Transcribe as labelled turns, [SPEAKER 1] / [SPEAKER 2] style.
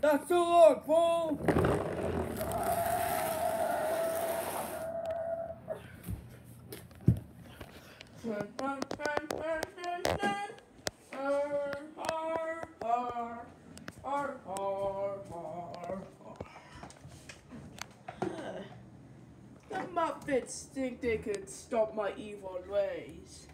[SPEAKER 1] That's too long, fool!
[SPEAKER 2] The Muppets think they could stop my evil ways.